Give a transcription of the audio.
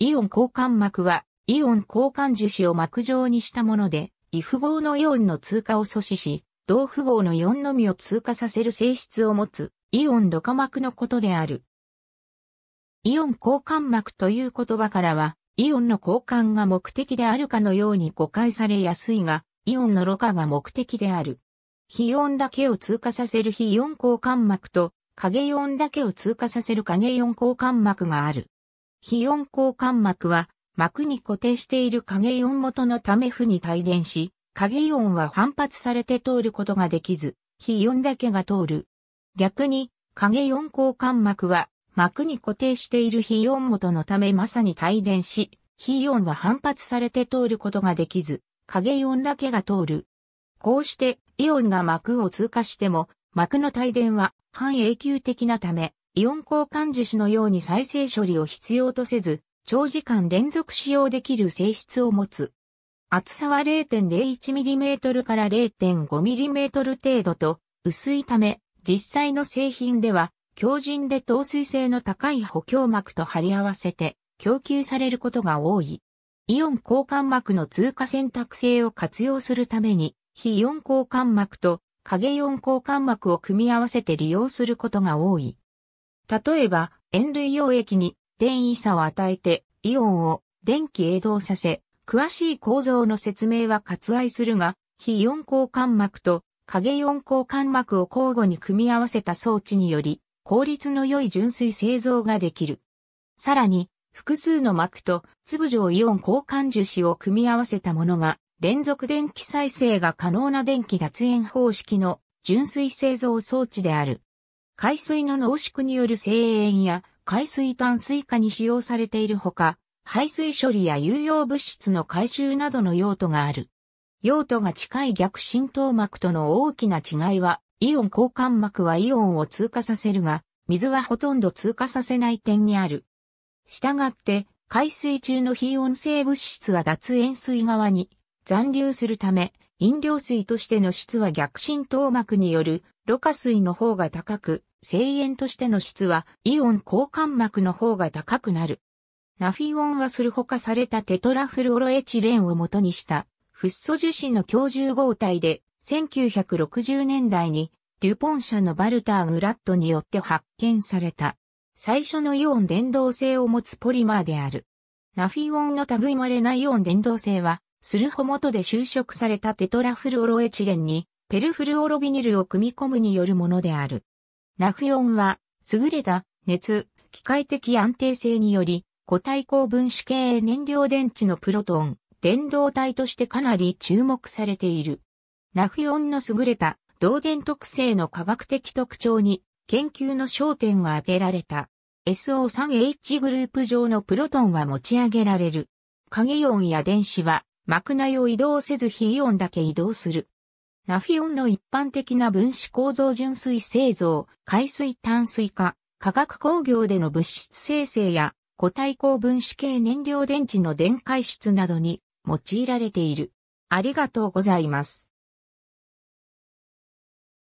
イオン交換膜は、イオン交換樹脂を膜状にしたもので、異符号のイオンの通過を阻止し、同符号のイオンのみを通過させる性質を持つ、イオンろ過膜のことである。イオン交換膜という言葉からは、イオンの交換が目的であるかのように誤解されやすいが、イオンのろ過が目的である。非イオンだけを通過させる非イオン交換膜と、影イオンだけを通過させる影イオン交換膜がある。非イオン交換膜は、膜に固定している影イオン元のため負に帯電し、影イオンは反発されて通ることができず、非イオンだけが通る。逆に、影イオン交換膜は、膜に固定している非イオン元のためまさに帯電し、非イオンは反発されて通ることができず、影イオンだけが通る。こうして、イオンが膜を通過しても、膜の帯電は半永久的なため、イオン交換樹脂のように再生処理を必要とせず、長時間連続使用できる性質を持つ。厚さは 0.01mm から 0.5mm 程度と薄いため、実際の製品では強靭で透水性の高い補強膜と貼り合わせて供給されることが多い。イオン交換膜の通過選択性を活用するために、非イオン交換膜と影イオン交換膜を組み合わせて利用することが多い。例えば、塩類溶液に電位差を与えて、イオンを電気営動させ、詳しい構造の説明は割愛するが、非イオン交換膜と影イオン交換膜を交互に組み合わせた装置により、効率の良い純水製造ができる。さらに、複数の膜と粒状イオン交換樹脂を組み合わせたものが、連続電気再生が可能な電気脱塩方式の純水製造装置である。海水の濃縮による精塩や海水炭水化に使用されているほか、排水処理や有用物質の回収などの用途がある。用途が近い逆浸透膜との大きな違いは、イオン交換膜はイオンを通過させるが、水はほとんど通過させない点にある。したがって、海水中の非温性物質は脱塩水側に残留するため、飲料水としての質は逆浸透膜によるろ過水の方が高く、精塩としての質はイオン交換膜の方が高くなる。ナフィオンはするほかされたテトラフルオロエチレンを元にしたフッ素樹脂の強重合体で1960年代にデュポン社のバルター・グラットによって発見された最初のイオン伝導性を持つポリマーである。ナフィオンの類まれなイオン伝導性は、スルホ元で収縮されたテトラフルオロエチレンにペルフルオロビニルを組み込むによるものである。ナフィオンは優れた熱、機械的安定性により固体高分子系燃料電池のプロトン、電導体としてかなり注目されている。ナフィオンの優れた導電特性の科学的特徴に研究の焦点が当てられた。SO3H グループ上のプロトンは持ち上げられる。影イオンや電子は膜内を移動せず非イオンだけ移動する。ナフィオンの一般的な分子構造純水製造、海水淡水化、化学工業での物質生成や固体高分子系燃料電池の電解質などに用いられている。ありがとうございます。